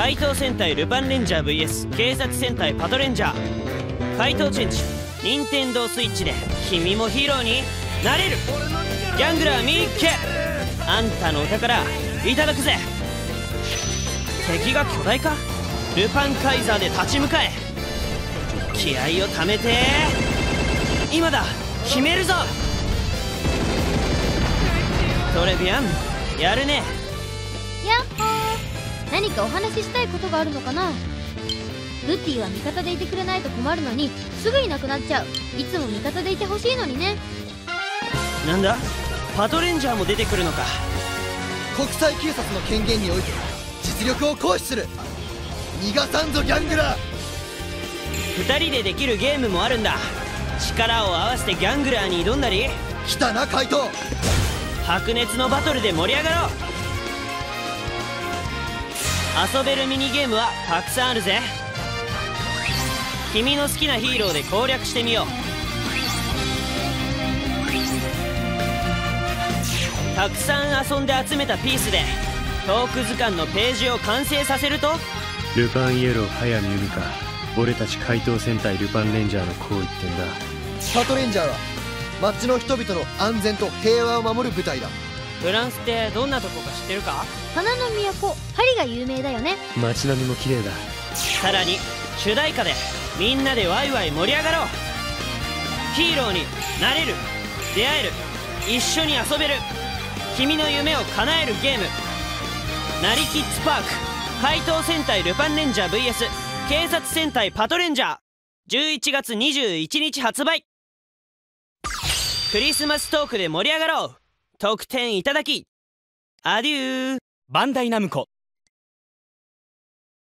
怪盗戦隊ルパンレンジャー VS 警察戦隊パトレンジャー。怪盗チェンジ。任天堂スイッチで。君もヒーローになれる。ギャングラーミッケ。あんたのお宝いただくぜ。敵が巨大化ルパンカイザーで立ち向かえ。気合をためて。今だ。決めるぞ。トレビアンやるね。やっほ何かお話ししたいことがあるのかな？ルティは味方でいてくれないと困るのにすぐいなくなっちゃう。いつも味方でいてほしいのにね。なんだ？パトレンジャーも出てくるのか。国際警察の権限において実力を行使する。逃がさんぞギャングラー2人でできるゲームもあるんだ。力を合わせてギャングラーに挑んだり。来たな怪盗。白熱のバトルで盛り上がろう遊べるミニゲームはたくさんあるぜ。君の好きなヒーローで攻略してみよう。たくさん遊んで集めたピースでトーク図鑑のページを完成させると。ルパンイエロー早見海か。俺たち怪盗戦隊ルパンレンジャーのこう言ってんだ。パトレンジャーは街の人々の安全と平和を守る部隊だフランスってどんなとこか知ってるか？花の都パリが有名だよね。街並みも綺麗だ。さらに主題歌でみんなでワイワイ盛り上がろう。ヒーローになれる。出会える。一緒に遊べる。君の夢を叶えるゲーム「なりキッズパーク。怪盗戦隊ルパンレンジャー VS 警察戦隊パトレンジャー」11月21日発売。クリスマストークで盛り上がろう特典いただきアデュー。バンダイナムコ。